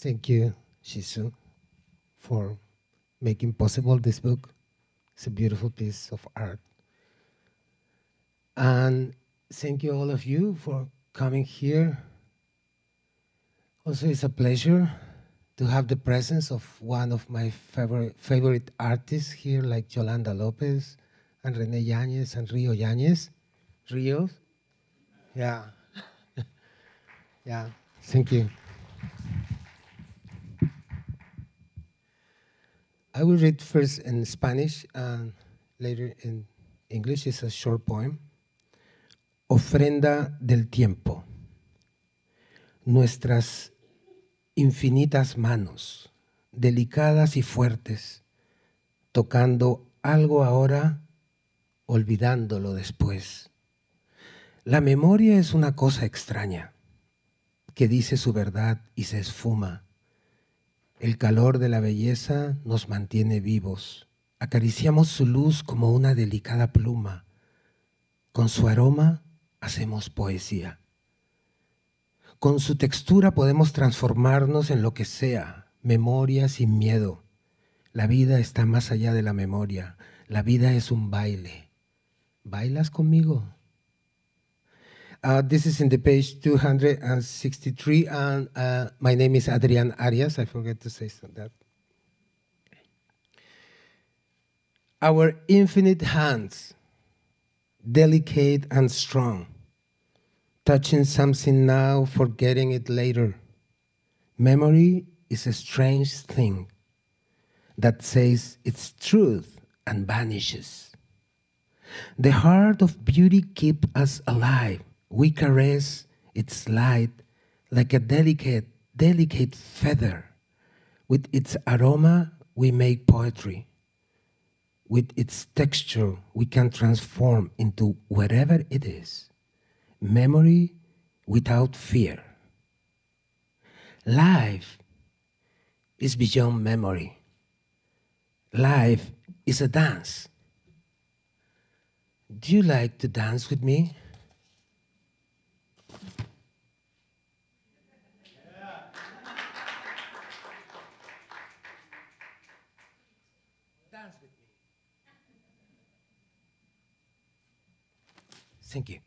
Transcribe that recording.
Thank you, Shizue, for making possible this book. It's a beautiful piece of art. And thank you all of you for coming here. Also, it's a pleasure to have the presence of one of my favorite, favorite artists here, like Yolanda Lopez and Rene Yanez and Rio Yanez. Rio? Yeah. yeah, thank you. I will read first in Spanish and later in English. It's a short poem. Ofrenda del tiempo. Nuestras infinitas manos, delicadas y fuertes, tocando algo ahora, olvidándolo después. La memoria es una cosa extraña, que dice su verdad y se esfuma. El calor de la belleza nos mantiene vivos. Acariciamos su luz como una delicada pluma. Con su aroma hacemos poesía. Con su textura podemos transformarnos en lo que sea, memoria sin miedo. La vida está más allá de la memoria. La vida es un baile. ¿Bailas conmigo? Uh, this is in the page 263, and uh, my name is Adrian Arias. I forget to say that. Our infinite hands, delicate and strong, touching something now, forgetting it later. Memory is a strange thing that says its truth and vanishes. The heart of beauty keeps us alive. We caress its light like a delicate, delicate feather. With its aroma, we make poetry. With its texture, we can transform into whatever it is memory without fear. Life is beyond memory. Life is a dance. Do you like to dance with me? Dance with me. Thank you.